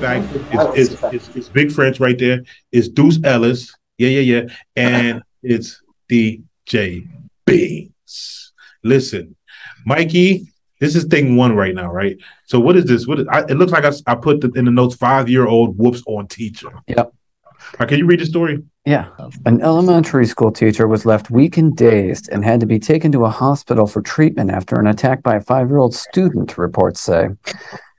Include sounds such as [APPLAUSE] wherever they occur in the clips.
back. It's, it's, it's, it's Big French right there. It's Deuce Ellis. Yeah, yeah, yeah. And it's DJ Beanz. Listen, Mikey, this is thing one right now, right? So what is this? What is, I, it looks like I, I put the, in the notes five year old whoops on teacher. Yep. Right, can you read the story? Yeah. An elementary school teacher was left weak and dazed and had to be taken to a hospital for treatment after an attack by a five year old student, reports say.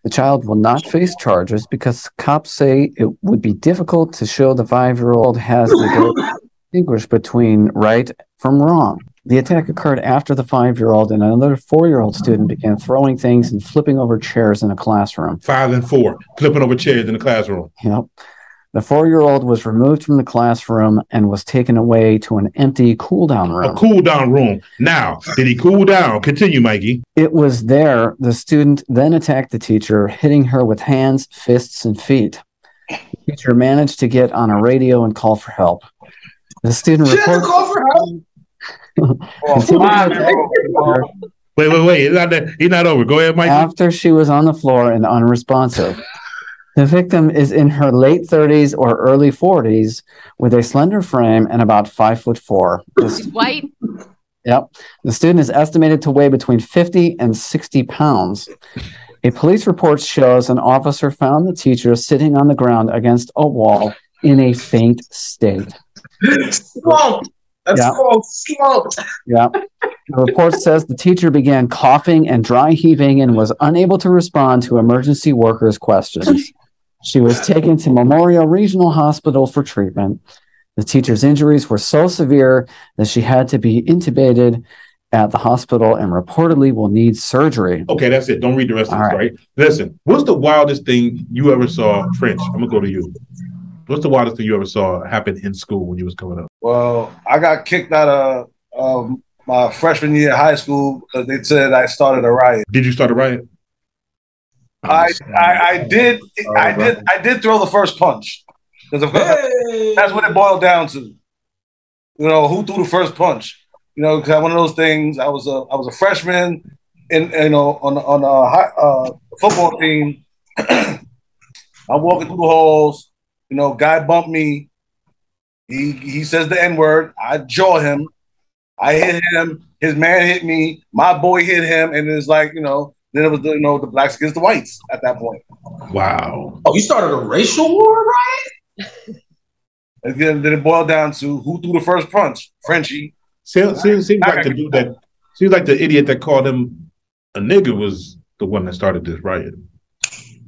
The child will not face charges because cops say it would be difficult to show the five year old has the ability to distinguish between right from wrong. The attack occurred after the five year old and another four year old student began throwing things and flipping over chairs in a classroom. Five and four, flipping over chairs in the classroom. Yep. The four year old was removed from the classroom and was taken away to an empty cool down room. A cool down room. Now, did he cool down? Continue, Mikey. It was there the student then attacked the teacher, hitting her with hands, fists, and feet. The teacher managed to get on a radio and call for help. The student She had to reported call for help. [LAUGHS] continued oh, to attack the teacher Wait, wait, wait. He's not. He's not over. Go ahead, Mikey. after she was on the floor and unresponsive. The victim is in her late 30s or early 40s with a slender frame and about five foot four. This White. Yep. The student is estimated to weigh between 50 and 60 pounds. A police report shows an officer found the teacher sitting on the ground against a wall in a faint state. Slumped. That's Yeah. called slumped. Yeah. The report says the teacher began coughing and dry heaving and was unable to respond to emergency workers' questions. She was taken to Memorial Regional Hospital for treatment. The teacher's injuries were so severe that she had to be intubated at the hospital and reportedly will need surgery. Okay, that's it. Don't read the rest of All this, right. right? Listen, what's the wildest thing you ever saw, French? I'm gonna go to you. What's the wildest thing you ever saw happen in school when you was coming up? Well, I got kicked out of um, my freshman year of high school because they said I started a riot. Did you start a riot? I, I, I did I did I did throw the first punch. of- That's what it boiled down to. You know, who threw the first punch? You know, because one of those things. I was a I was a freshman, in you know on on a high, uh, football team. [CLEARS THROAT] I'm walking through the halls. You know, guy bumped me. He he says the n word. I jaw him. I hit him. His man hit me. My boy hit him, and it's like you know. Then it was the, you know the blacks against the whites at that point. Wow. Oh, you started a racial war, right? [LAUGHS] And then, then it boiled down to who threw the first punch? Frenchie. Seems, seems, seems like the dude that seems like the idiot that called him a nigga was the one that started this riot.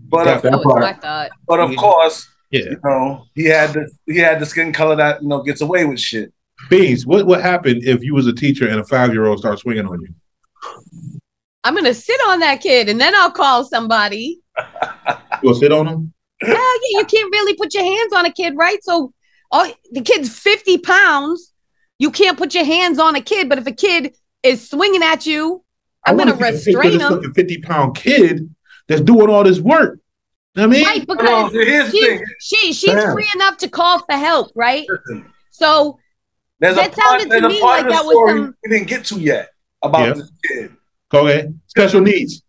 But Yeah, of, That was my thought. but of course, Yeah. you know, he had the he had the skin color that you know gets away with shit. Beanz, what what happened if you was a teacher and a five year old started swinging on you? I'm gonna sit on that kid and then I'll call somebody. You gonna sit on him? Hell yeah, you can't really put your hands on a kid, right? So oh, the kid's 50 pounds. You can't put your hands on a kid, but if a kid is swinging at you, I'm gonna restrain this him. fucking fifty pound kid that's doing all this work. You know what I mean, Right, because here's the she's thing. she she's Damn. free enough to call for help, right? Listen, So There's That a part, sounded to me like of the that was story some- we didn't get to yet about Yeah. this kid. Go ahead. Special needs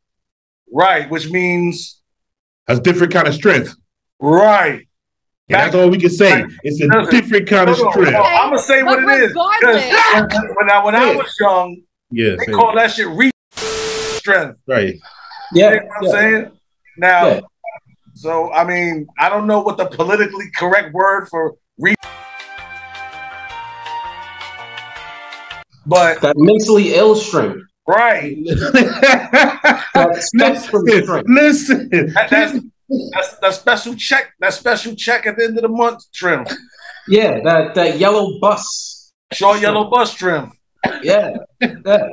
Right, which means has different kind of strength. right. And that's all we can say. It's a Listen, different kind of No, no, strength. no, I'm gonna say what but it is. 'cause regardless, When, when I when I was young, Yeah, they say call that shit re strength. right. You Yeah. know what I'm yeah. saying? Now, Yeah. so I mean, I don't know what the politically correct word for re, but That mentally ill strength. Right, listen, [LAUGHS] listen. that, that's that's that special check. That special check at the end of the month trim. Yeah, that that yellow bus. Short yellow bus trim. Yeah. yeah.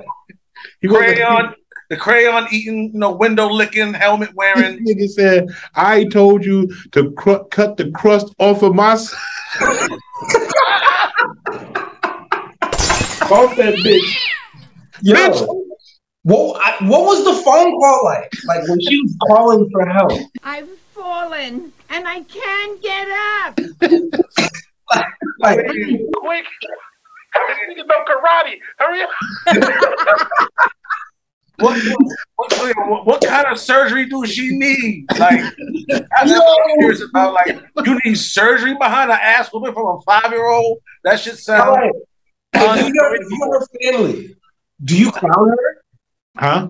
He was a- Crayon, the crayon eating, you know, window licking, helmet This wearing. [LAUGHS] nigga said, "I told you to cr- cut the crust off of my off [LAUGHS] that bitch." Yo, Bitch. What, I, what was the phone call like? Like when she was calling for help? I've fallen and I can't get up. [LAUGHS] Like, Quick, this nigga know karate. Hurry up. [LAUGHS] what, what, what, what kind of surgery do she need? Like, That's what I'm curious about. Like, you need surgery behind an ass woman from a five year old. That shit All sounds. right. [LAUGHS] If you're, if you're her family, do you clown her? Huh?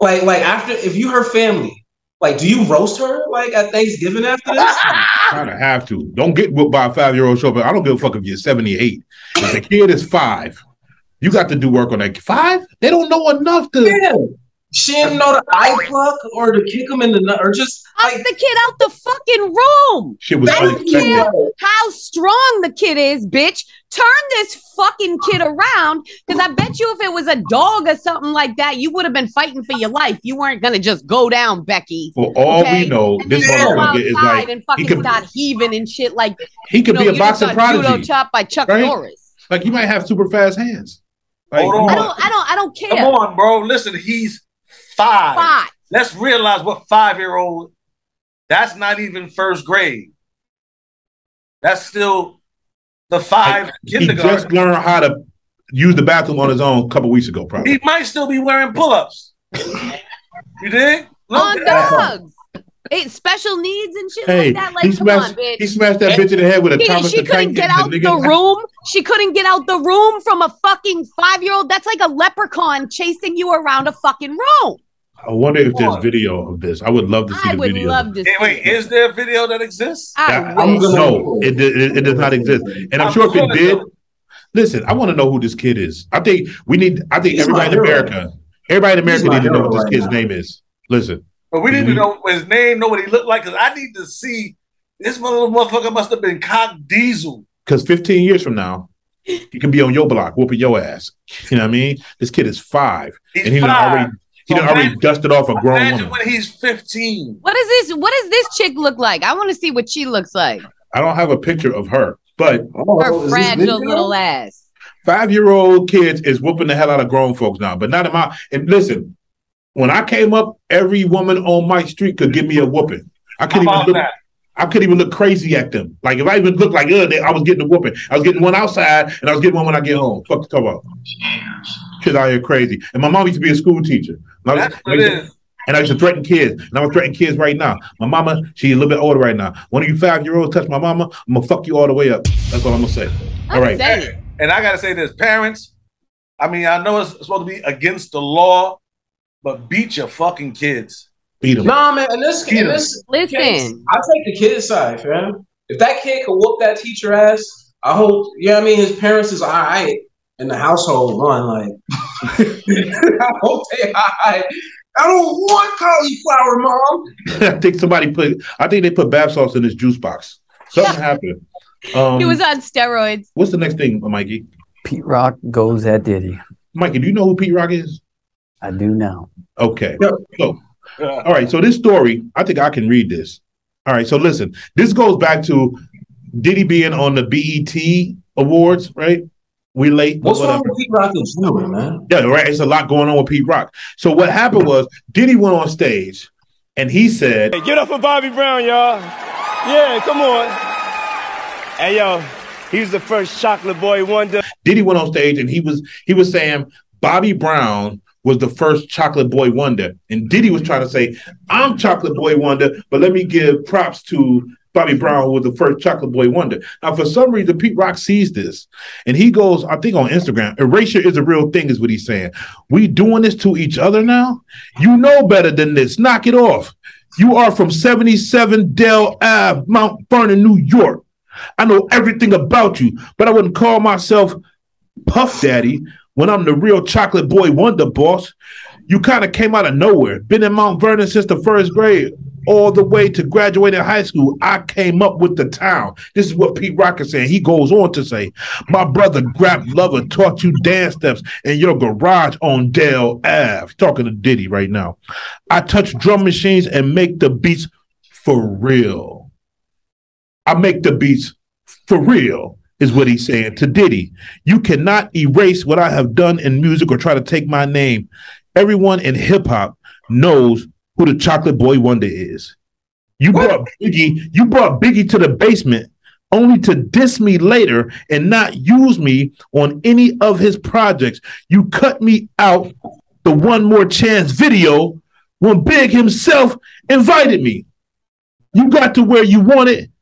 Like, like after if you her family, like, do you roast her like at Thanksgiving after this? [LAUGHS] Kind of have to. Don't get whooped by a five year old show, but I don't give a fuck if you're 78. If the kid is five, you got to do work on that. Five? They don't know enough to. Yeah. She didn't know to eye pluck or to kick him in the nut or just Toss like the kid out the fucking room. Shit was I don't unexpected. care how strong the kid is, bitch. Turn this fucking kid around. Because I bet you if it was a dog or something like that, you would have been fighting for your life. You weren't gonna just go down, Becky. For all Okay. we know, And this then go motherfucker is outside like and he fucking could start heaving and shit like he could you know, be a you just boxing got judo prodigy. chopped by Chuck right? Norris. Like you might have super fast hands. Like, Hold on. I don't I don't I don't care. Come on, bro. Listen, he's five. Five. Let's realize what five year old. That's not even first grade. That's still the five he kindergarten. just learned how to use the bathroom on his own a couple weeks ago, probably. He might still be wearing pull ups. you dig? Look On at that. dogs. It, special needs and shit Hey, like that. Like, he come on, smashed bitch. he smashed that bitch in the head with a She, Thomas she the couldn't get out the nigga. room. She couldn't get out the room from a fucking five year old. That's like a leprechaun chasing you around a fucking room. I wonder if there's video of this. I would love to see I the would video. love to. Hey, wait, it. is there a video that exists? I That- I'm wish. gonna- no, it, it, it does not exist. And I'm I'm sure if it gonna did, do listen, I want to know who this kid is. I think we need. I think He's everybody in hero. America, everybody in He's America my need to know hero what this right kid's now. name is. Listen, But we need to Mhm. know his name, know what he looked like, because I need to see this mother- motherfucker must have been cock diesel. because 15 years from now, he can be on your block whooping your ass. You know what I mean? This kid is five, He's and he done five. already he So already imagine- dusted off a grown Imagine woman. when he's 15. What is this? What does this chick look like? I want to see what she looks like. I don't have a picture of her, but Oh, Her is fragile little ass. five year old kids is whooping the hell out of grown folks now. But not in my and listen, when I came up, every woman on my street could give me a whooping. I couldn't even look. that? I couldn't even look crazy at them. Like if I even looked like uh, they, I was getting a whooping. I was getting one outside, and I was getting one when I get home. Fuck you talk about. Shit out here crazy. And my mom used to be a school teacher. And I, was, That's what it is. and I used to threaten kids. And I was threatening kids right now. My mama, she's a little bit older right now. One of you five year olds touch my mama, I'm gonna fuck you all the way up. That's what I'm gonna say. All right. Say. And I gotta say this, parents. I mean, I know it's supposed to be against the law, but beat your fucking kids. Beat them. Nah, man. In this, in Yeah. this case, Listen, I take the kid's side, fam. If that kid could whoop that teacher ass, I hope. Yeah, you know I mean, his parents is all right in the household. One, like, [LAUGHS] I hope they all right. I don't want cauliflower, mom. [LAUGHS] I think somebody put. I think they put bath salts in his juice box. Something happened. Um, he was on steroids. what's the next thing, Mikey? Pete Rock goes at Diddy. Mikey, do you know who Pete Rock is? I do now. Okay. Yep. So, all right. So this story, I think I can read this. All right. So listen, this goes back to Diddy being on the BET Awards, right? We late. but What's wrong with Pete Rock and Junior, man? Yeah, right. It's a lot going on with Pete Rock. So what happened was Diddy went on stage and he said, Hey, get up for Bobby Brown, y'all. Yeah, come on. Hey, yo, he was the first chocolate boy wonder. Diddy went on stage and he was he was saying Bobby Brown was the first chocolate boy wonder. And Diddy was trying to say, I'm chocolate boy wonder, but let me give props to Bobby Brown was the first chocolate boy wonder. Now, for some reason, Pete Rock sees this and he goes, I think on Instagram, erasure is a real thing, is what he's saying. We doing this to each other now? You know better than this. Knock it off. You are from 77 Dell Ave, Mount Vernon, New York. I know everything about you, but I wouldn't call myself Puff Daddy when I'm the real chocolate boy wonder boss. You kind of came out of nowhere. Been in Mount Vernon since the first grade, all the way to graduating high school. I came up with the town. This is what Pete Rock is saying. He goes on to say, My brother Grap Luva taught you dance steps in your garage on Dale Ave. Talking to Diddy right now. I touch drum machines and make the beats for real. I make the beats for real, is what he's saying to Diddy. You cannot erase what I have done in music or try to take my name. Everyone in hip hop knows who the Chocolate Boy Wonder is. You brought Biggie, you brought Biggie to the basement only to diss me later and not use me on any of his projects. You cut me out the one more chance video when Big himself invited me. you got to where you wanted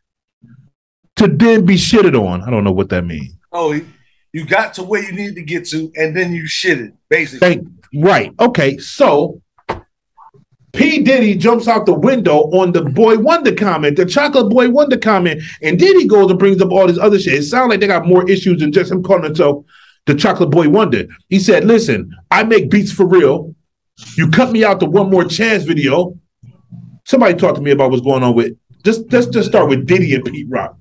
to then be shitted on. I don't know what that means. Oh, you- you got to where you needed to get to, and then you shitted, basically. Thank, right. Okay. So P. Diddy jumps out the window on the Boy Wonder comment, the Chocolate Boy Wonder comment, and Diddy goes and brings up all this other shit. It sounds like they got more issues than just him calling himself the Chocolate Boy Wonder. He said, Listen, I make beats for real. You cut me out the one more chance video. Somebody talk to me about what's going on with just let's just start with Diddy and Pete Rock.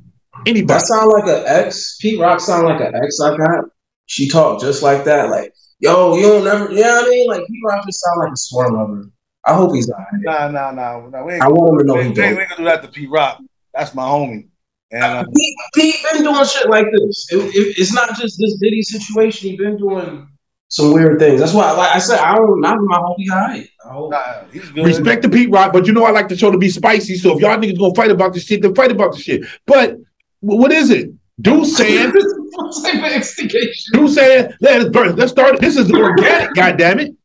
Anybody. That sound like an ex. Pete Rock sound like an ex I got. She talked just like that. Like, yo, you don't never, you know what I mean? Like, Pete Rock just sound like a sworn lover. I hope he's all right. Nah, nah, nah. nah we ain't, I want him to know we he ain't, we ain't gonna do that to P Rock. That's my homie. And uh, Pete, Pete been doing shit like this. It, it- it's not just this Diddy situation. He been doing some weird things. That's why, like I said, I don't. Not my hope he all right. I hope. nah, he's good. Respect to Pete Rock, but you know I like the show to be spicy. So if y'all niggas gonna fight about this shit, then fight about the shit. But what is it? Do [LAUGHS] saying, What type of instigation? do saying, let's burn. Let's start. This is organic. [LAUGHS] God damn it.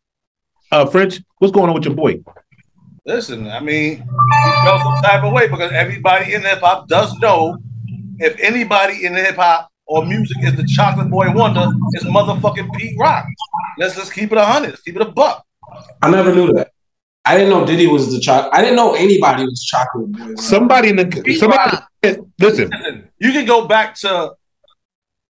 Uh, French, what's going on with your boy? Listen, I mean, he felt some type of way because everybody in hip hop does know if anybody in hip hop or music is the chocolate boy wonder, it's motherfucking Pete Rock. Let's just keep it a hundred. Let's keep it a buck. I never knew that. I didn't know Diddy was the chocolate. I didn't know anybody was chocolate boy. Somebody in the Pete somebody. Rock. Listen, Listen, you can go back to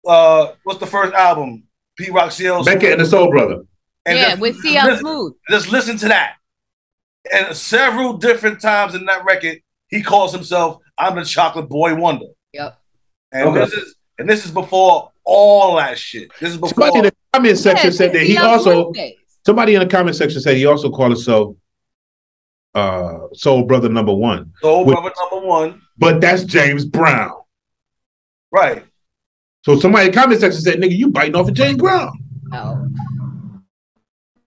uh what's the first album? Pete Rock CL Mecca and the Soul Brother. And yeah, with CL listen, Smooth. just listen to that. And several different times in that record, he calls himself "I'm the Chocolate Boy Wonder." Yep. And Okay. this is and this is before all that shit. This is before Somebody in the comment section Yeah, said that he CL also. Smooth. Somebody in the comment section said he also called himself uh, Soul Brother Number One, Soul with- Brother number one. but that's James Brown. Right. So somebody in the comment section said, "Nigga, you biting off of James Brown." Oh.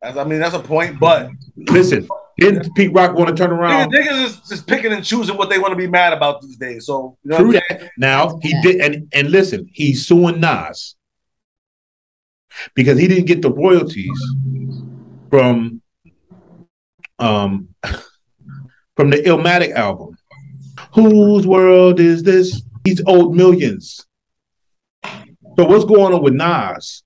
That's, I mean, that's a point, but Listen, didn't Pete Rock want to turn around? niggas is just picking and choosing what they want to be mad about these days. So you know True what I'm that. Now he did, and and listen, he's suing Nas because he didn't get the royalties from um [LAUGHS] from the Illmatic album. Whose world is this? He's owed millions. So what's going on with Nas?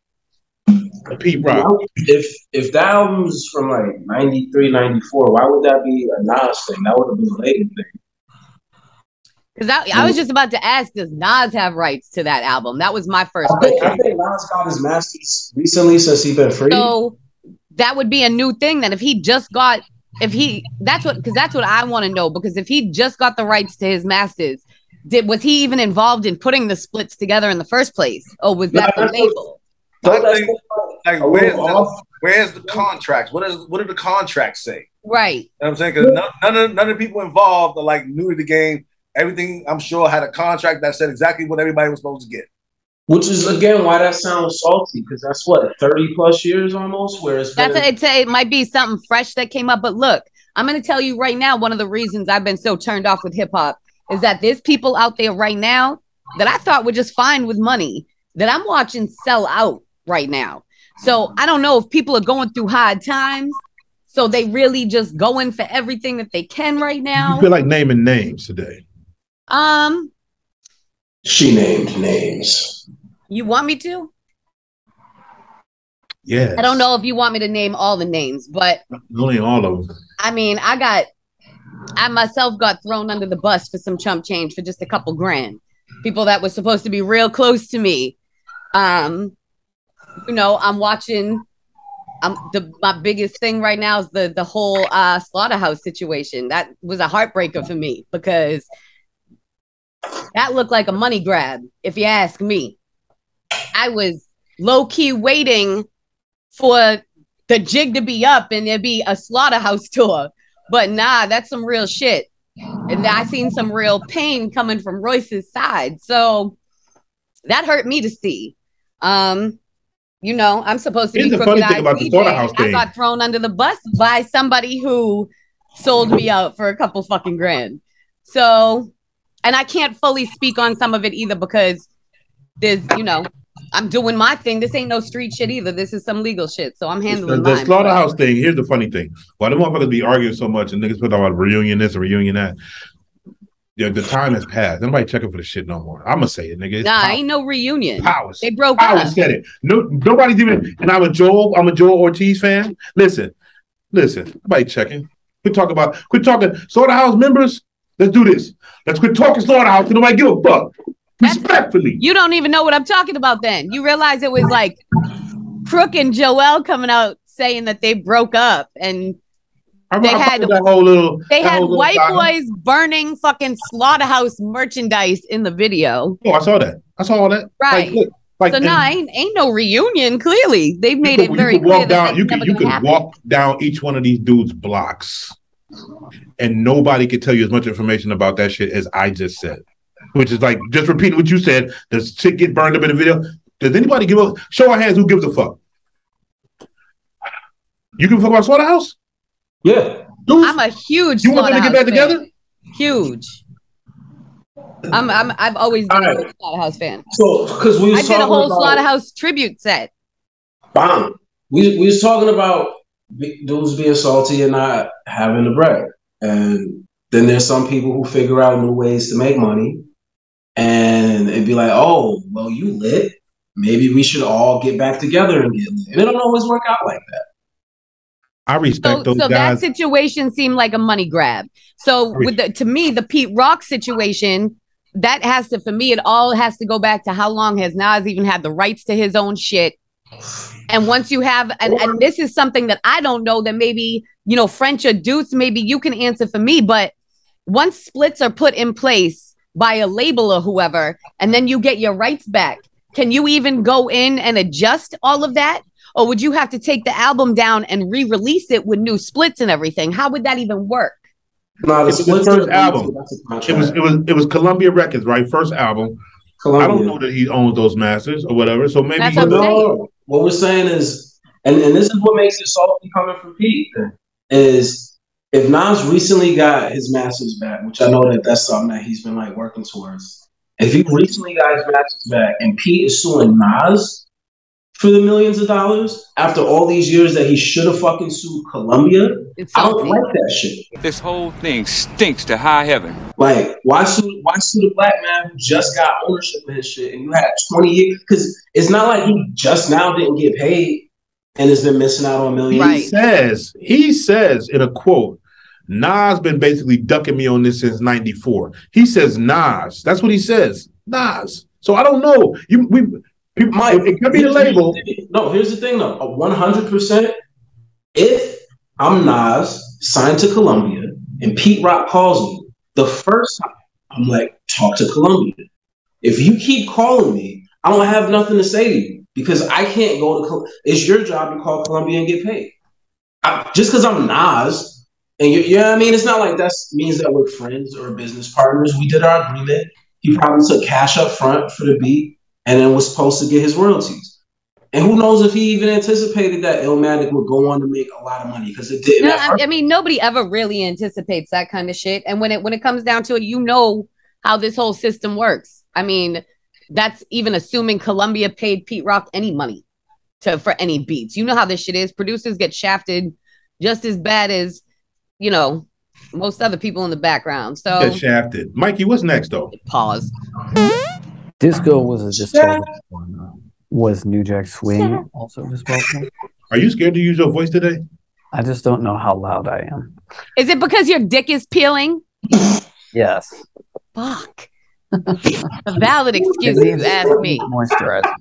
And Pete Rock. If if that album's from like 93, 94, why would that be a Nas thing? That would have been a later thing. Because I, I was just about to ask, does Nas have rights to that album? That was my first I think, I question. think Nas got his masters recently since he's been free. So that would be a new thing that if he just got, if he, that's what, because that's what I want to know. Because if he just got the rights to his masters, did was he even involved in putting the splits together in the first place, or was that No, the that's what- label? So That's I like, where's the, off. where's the contracts? What is what do the contracts say? Right. You know what I'm saying? Because none, none of none of the people involved are like new to the game. Everything I'm sure had a contract that said exactly what everybody was supposed to get. Which is again why that sounds salty because that's what thirty plus years almost. Where it's That's been- a, it's a, it might be something fresh that came up, but look, I'm gonna tell you right now. One of the reasons I've been so turned off with hip hop is that there's people out there right now that I thought were just fine with money that I'm watching sell out right now. So I don't know if people are going through hard times, so they really just going for everything that they can right You now. feel like naming names today. Um, she named names. you want me to? Yeah. I don't know if you want me to name all the names, but Only all of them. I mean, I got, I myself got thrown under the bus for some chump change for just a couple grand. People that were supposed to be real close to me. Um, you know, I'm watching. I'm the my biggest thing right now is the the whole uh slaughterhouse situation. That was a heartbreaker for me because that looked like a money grab, if you ask me. I was low key waiting for the jig to be up and there be a slaughterhouse tour. But nah, that's some real shit. And I seen some real pain coming from Royce's side. So that hurt me to see. Um, you know, I'm supposed to Here's be the funny Crooked thing about the slaughterhouse I got thrown under the bus by somebody who sold me out for a couple fucking grand. So, and I can't fully speak on some of it either because there's, you know, I'm doing my thing. This ain't no street shit either. This is some legal shit. So I'm handling the mine. slaughterhouse thing. Here's the funny thing. Why the motherfuckers be arguing so much and niggas put about reunion this and reunion that? Yeah, the time has passed. Nobody checking for the shit no more. I'm gonna say it, nigga. It's Nah, power. ain't no reunion. Powers. They broke Powers up. said it. No, nobody's even. And I'm a Joel. I'm a Joel Ortiz fan. Listen, listen. Nobody checking. Quit talking about. Quit talking. Slaughterhouse members. Let's do this. Let's quit talking Slaughterhouse. 'cause Nobody give a fuck. Respectfully. You don't even know what I'm talking about then. You realize it was like Crook and Joel coming out saying that they broke up and I, they had- that whole little. they had little white boys burning fucking slaughterhouse merchandise in the video. Oh, I saw that. I saw all that. Right. Like, like, so and no, ain't, ain't no reunion. Clearly, they've made you it very you could clear walk down. You could you could happen. walk down each one of these dudes' blocks, and nobody could tell you as much information about that shit as I just said. Which is like just repeating what you said. Does shit get burned up in the video? Does anybody give a show our hands? Who gives a fuck? You give a fuck about Slaughterhouse? Yeah. Dude, I'm a huge. You want them to get back fan. together? Huge. I'm. I'm. I've always been All a Slaughterhouse fan. So, because we I did a whole about, Slaughterhouse tribute set. Bang. We we was talking about dudes being salty and not having the bread, and then there's some people who figure out new ways to make money, and it'd be like, oh, well, you lit. Maybe we should all get back together and get lit. And it don't always work out like that. I respect So, those so that situation seemed like a money grab. So with the to me, the Pete Rock situation, that has to for me, it all has to go back to how long has Nas even had the rights to his own shit. And once you have, and, and this is something that I don't know that maybe, you know, French or Dukes, maybe you can answer for me, but once splits are put in place by a label or whoever, and then you get your rights back, can you even go in and adjust all of that? Or would you have to take the album down and re-release it with new splits and everything? How would that even work? Nah, the It was first album. It was it was it was Columbia Records, right? First album. I don't know that he owns those masters or whatever. So maybe That's he what I'm will- saying. No, what we're saying is, and, and this is what makes it salty coming from Pete, is if Nas recently got his masters back, which I know that that's something that he's been like working towards. If he recently got his masters back and Pete is suing Nas for the millions of dollars after all these years that he should have fucking sued Columbia, It's I don't salty. like that shit. This whole thing stinks to high heaven. Like, why sue why sue the black man who just got ownership of his shit and you had 20 years? Because it's not like he just now didn't get paid and has been missing out on millions. He says, he says in a quote, Nas been basically ducking me on this since 94. He says Nas. That's what he says. Nas. So I don't know. You we people Mike, it could be the label. No, here's the thing though. A 100%, if I'm Nas, signed to Columbia, and Pete Rock calls me, the first time I'm like, talk to Columbia. If you keep calling me, I don't have nothing to say to you because I can't go to. Col- It's your job to call Columbia and get paid. I, just because I'm Nas, and you, you know what I mean? It's not like that means that we're friends or business partners. We did our agreement. He probably took cash up front for the beat and then was supposed to get his royalties. And who knows if he even anticipated that Illmatic would go on to make a lot of money because it didn't. No, I. I mean nobody ever really anticipates that kind of shit. And when it when it comes down to it, you know how this whole system works. I mean, that's even assuming Columbia paid Pete Rock any money to for any beats. You know how this shit is. Producers get shafted just as bad as you know most other people in the background. So Get shafted. Mikey, what's next though? pause. Disco was a disposable one. uh, Was New Jack Swing also disposable? Are you scared to use your voice today? I just don't know how loud I am. Is it because your dick is peeling? Yes. Fuck. A valid excuse you needs ask me. Moisturizer.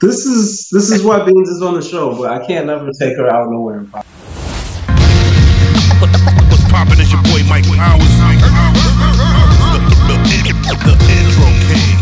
This is this is why Beanz is on the show, but I can't never take her out nowhere. and pop- What's poppin' is your boy Mike Powers. The, intro king.